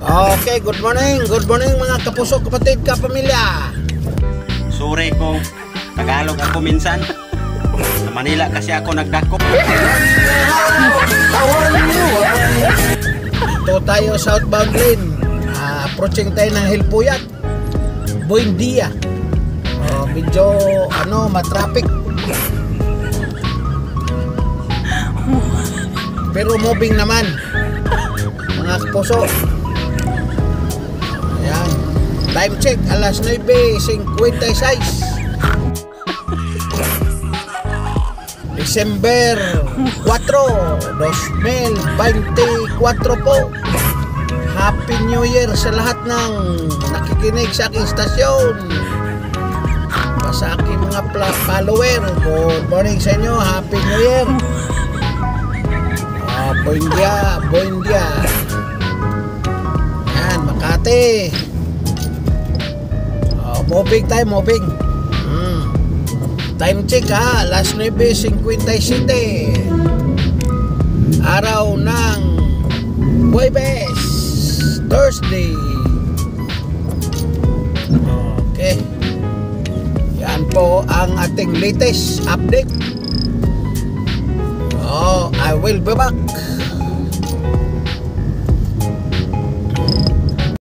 Okay, good morning. Good morning mga kapuso, kapatid, kapamilya. Sorry kung Tagalog ako minsan. Sa Manila kasi ako nagdako. Ito tayo southbound lane. Ah, approaching tayo ng Hilpuyat. Buendia. Oh, medyo ano, matraffic. Pero moving naman. Mga kapuso. Time check, alas 9.56. December 4, 2024 po. Happy New Year sa lahat ng nakikinig sa aking stasyon. Sa aking mga follower, good morning sa inyo. Happy New Year. Ah, Boindia, Boindia. Yan, Makati. Oh, moving tayo, moving. Mm. Time check ha, last 9.57 Araw ng Huwebes Thursday. Okay. Yan po ang ating latest update. Oh, I will be back